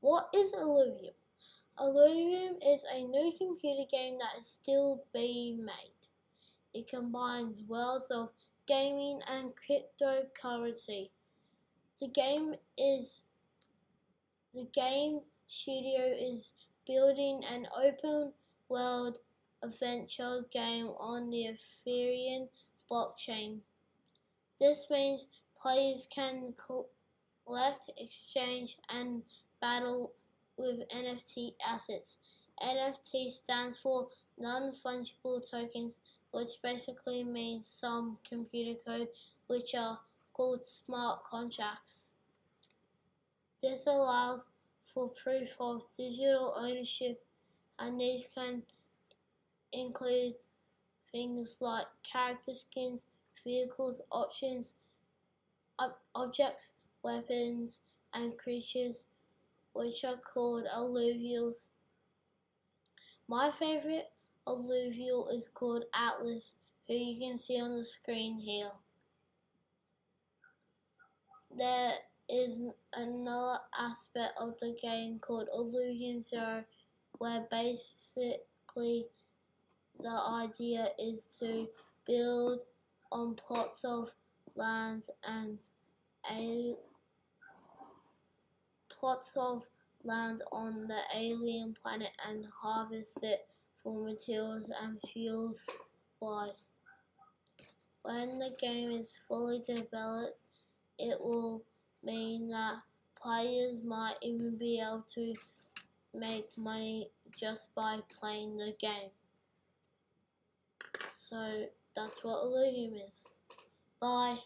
What is Illuvium? Illuvium is a new computer game that is still being made. It combines worlds of gaming and cryptocurrency. The game is the game studio is building an open world adventure game on the Ethereum blockchain. This means players can collect, exchange, and battle with NFT assets. NFT stands for non-fungible tokens, which basically means some computer code which are called smart contracts. This allows for proof of digital ownership and these can include things like character skins, vehicles, options, ob objects, weapons, and creatures which are called Illuvials. My favorite Illuvial is called Atlas, who you can see on the screen here. There is another aspect of the game called Illuvium Zero, where basically the idea is to build on plots of land and plots of land on the alien planet and harvest it for materials and fuel supplies. When the game is fully developed, it will mean that players might even be able to make money just by playing the game. So that's what Illuvium is. Bye.